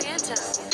Phantom.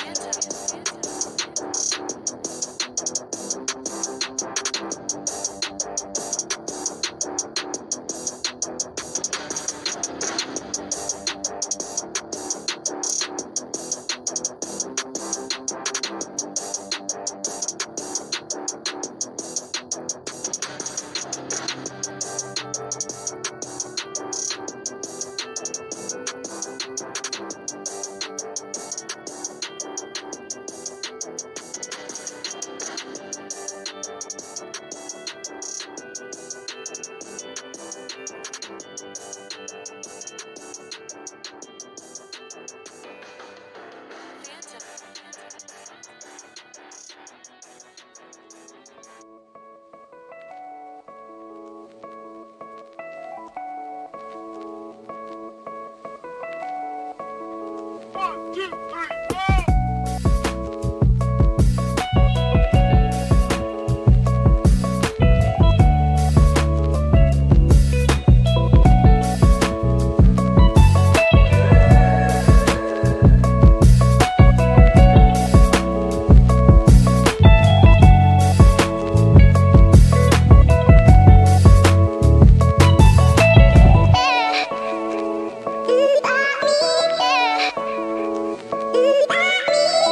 Daddy!